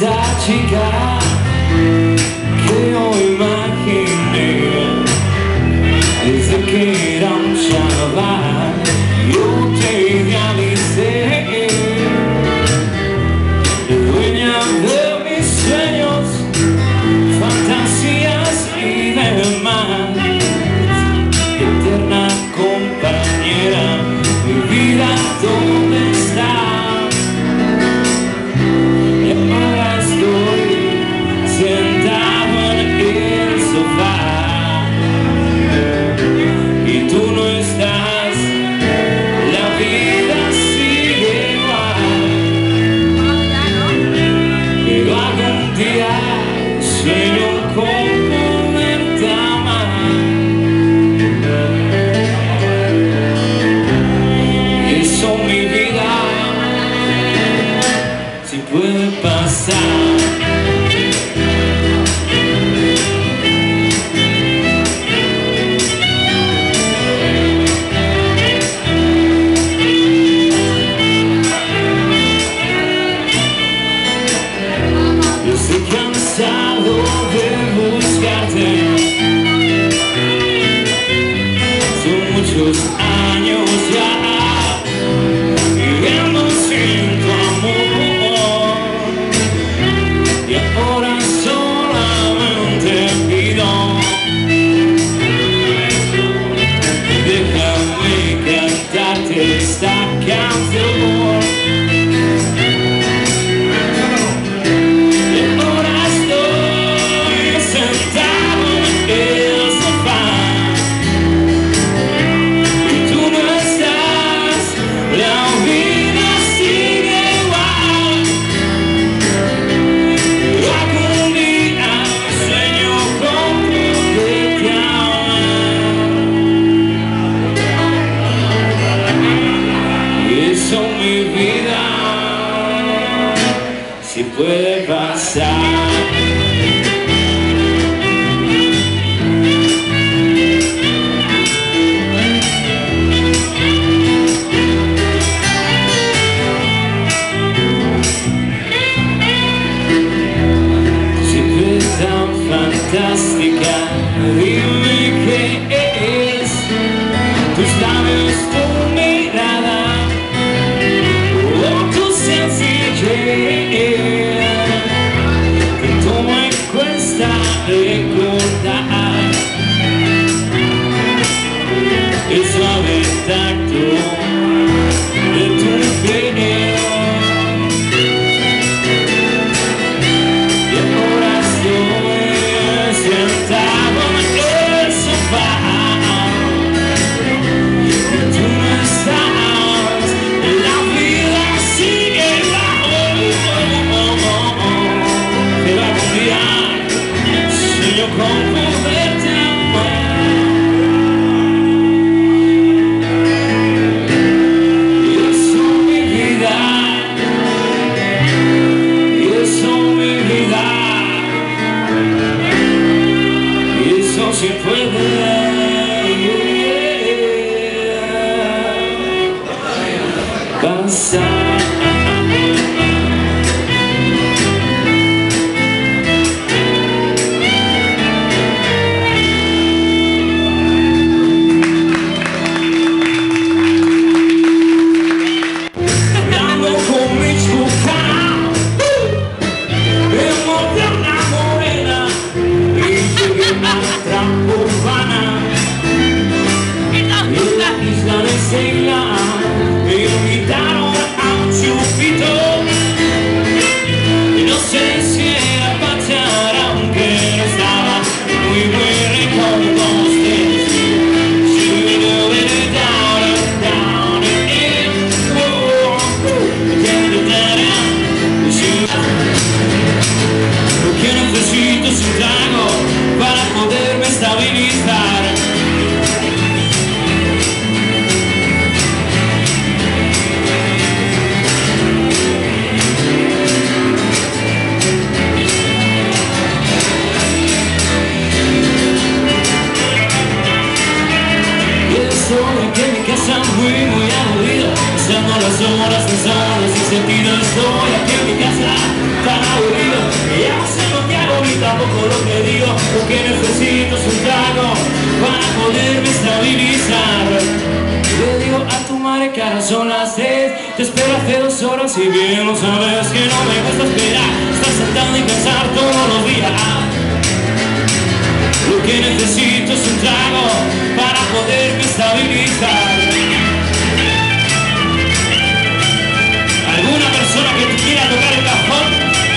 desativado. muchos años ya. si puede pasar. fantástica, dime canção. madre que son las seis Te espero hace dos horas y bien lo sabes Que no me gusta esperar. Estás saltando y cansar todos los días. Lo que necesito es un trago Para poderme estabilizar. Alguna persona que te quiera tocar el cajón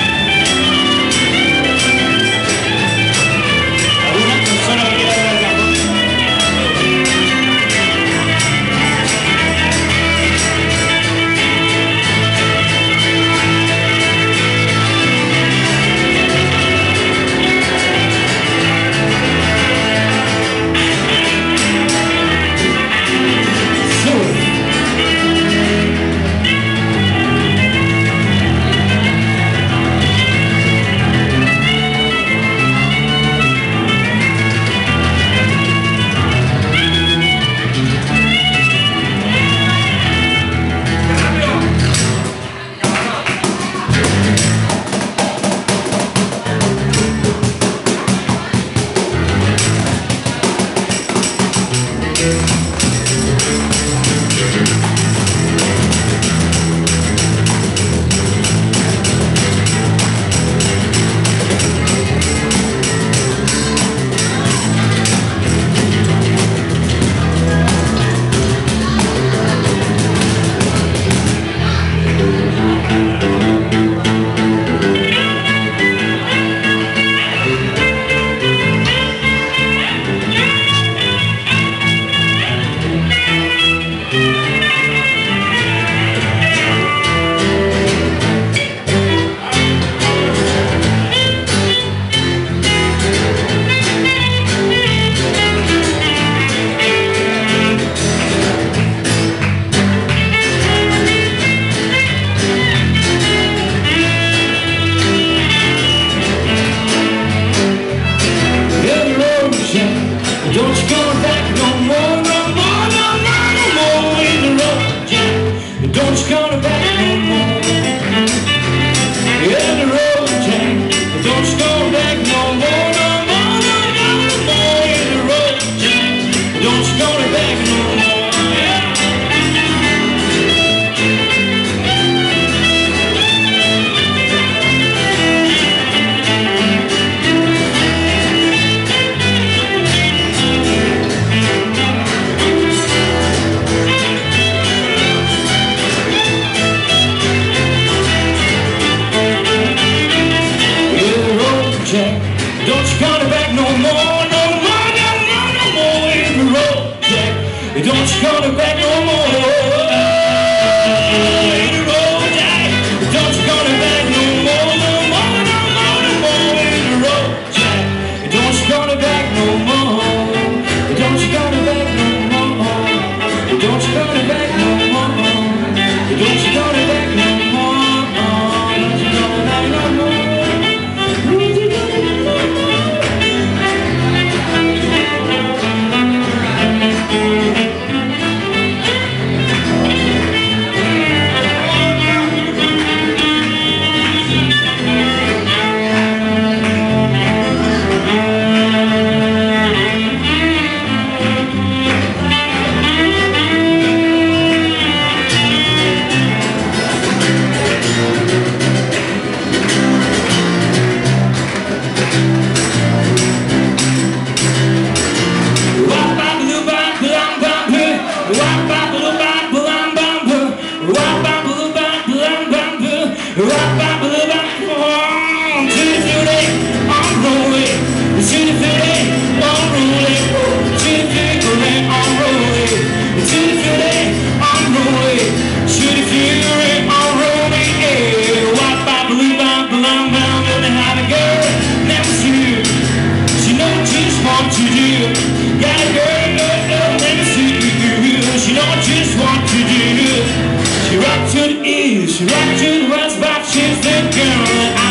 She liked to runs, but she's the girl